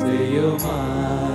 Say you're mine.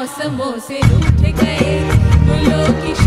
मौसमों से रूठ गए। फूलों की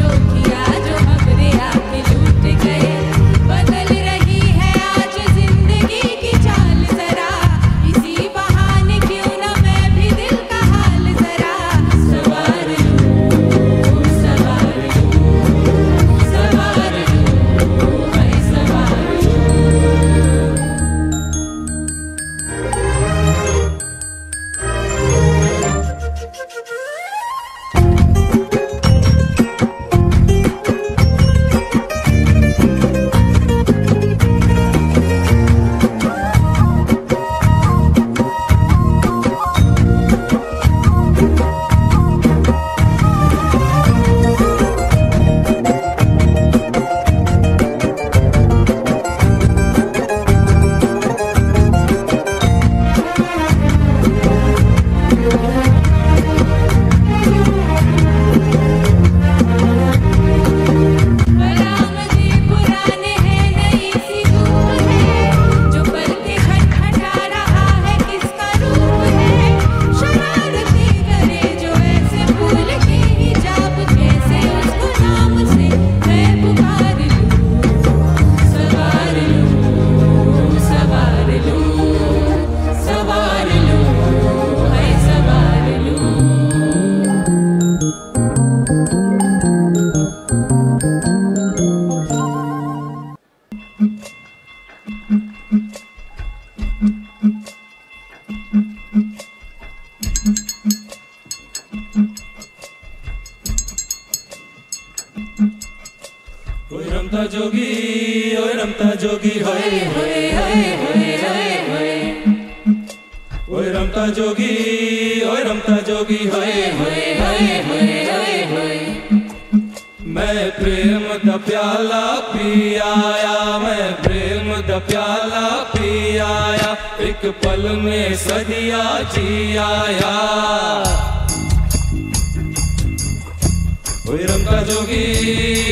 ওই রমতা যোগী ওই রমতা যোগী হই হই হই হই হই হই ওই রমতা যোগী ওই রমতা যোগী হই হই হই হই হই হই मैं प्रेम द प्याला पी आया मैं प्रेम द प्याला पी आया एक पल में सदिया जी आया जोगी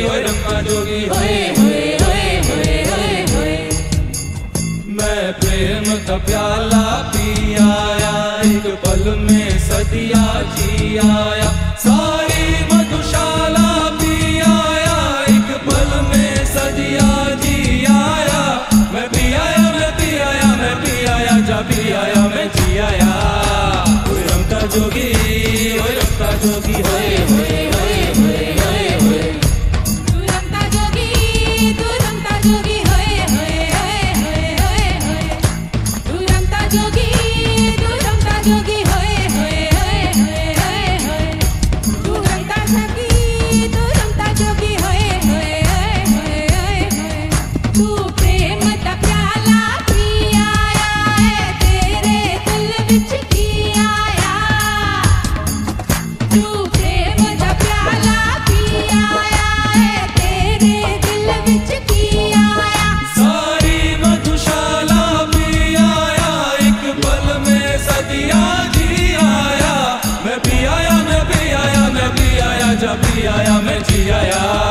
ओए जोगी। होए होए होए होए होए होए। मैं प्रेम का प्याला पी आया एक पल में सदिया जी आया सारी मधुशाला पी आया एक पल में सदिया जी आया मैं पी आया मैं पी आया मैं पी आया जा पी आया मैं जी आया ओए रंका जोगी ओए रंका जोगी go get ya